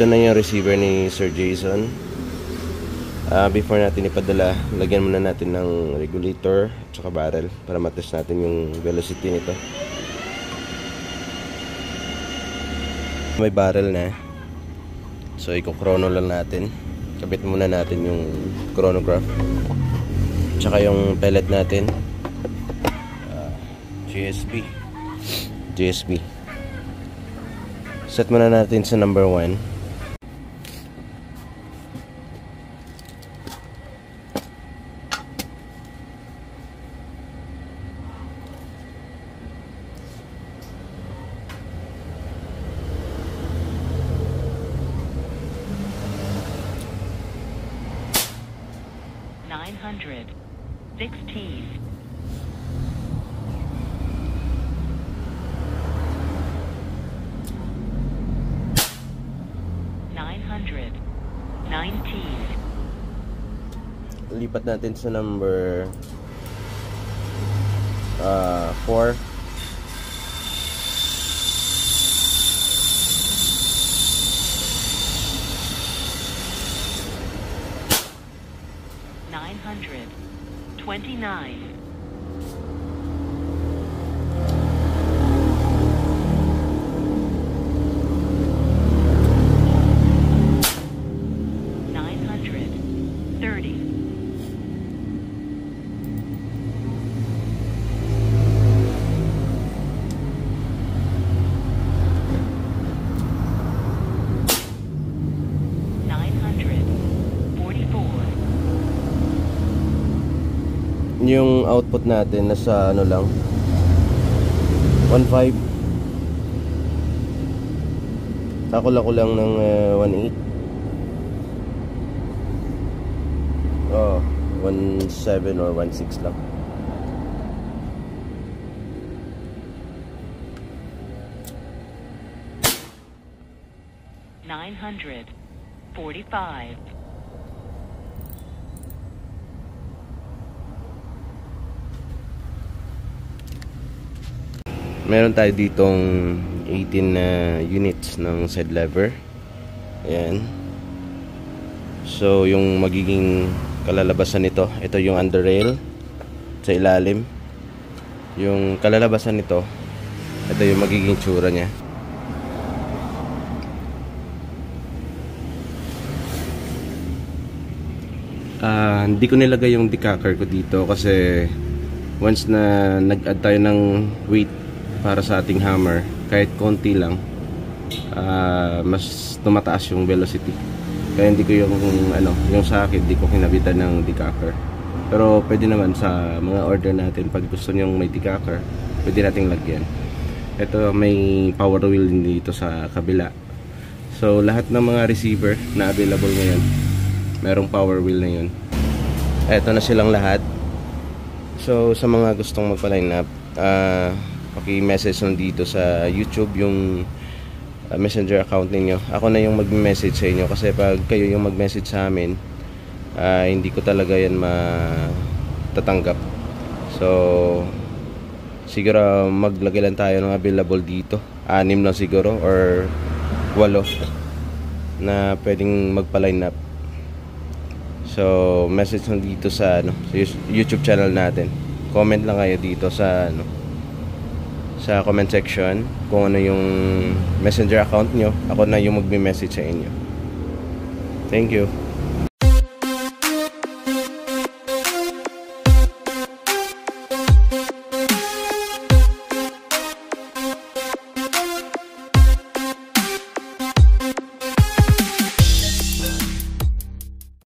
Ito na yung receiver ni Sir Jason. Ah, before natin ipadala, lagyan muna natin ng regulator at saka barrel para matest natin yung velocity nito. May barrel na. So, iko-chrono lang natin. Kabit muna natin yung chronograph. Tsaka yung pellet natin. Ah, GSP. GSP. Set muna natin sa number 1. Nine hundred sixteen. Nine hundred nineteen. lipat natin sa number uh, 4 929. Yung output natin nasa ano lang 1.5 ako lang ng uh, 1.8 oh 1.7 or 1.6 lang. Nine hundred forty-five. Meron tayo ditong 18 na units ng side lever. Ayan. So yung magiging kalalabasan nito ito yung under rail sa ilalim. Yung kalalabasan nito ito yung magiging tsura nya Ah, hindi ko nilagay yung decacker ko dito kasi once na nag-add tayo ng weight para sa ating hammer kahit konti lang ah, mas tumataas yung velocity. Kaya hindi ko yung ano yung sa akin hindi ko kinabitan ng decacker. Pero pwede naman sa mga order natin pag gusto nyong may decacker pwede nating lagyan. Ito may power wheel dito sa kabila. So lahat ng mga receiver na available ngayon merong power wheel na yun. Eto na silang lahat. So sa mga gustong magpa-line up, ah paki-message lang dito sa YouTube yung ah, messenger account ninyo. Ako na yung mag-message sa inyo kasi pag kayo yung mag-message sa amin, ah, hindi ko talaga yan matatanggap. So siguro maglagay lang tayo ng available dito. Anim lang siguro or walo na pwedeng magpa-line up. So, message lang dito sa ano, sa YouTube channel natin. Comment lang kayo dito sa ano sa comment section kung ano yung messenger account nyo. Ako na yung magme-message sa inyo. Thank you.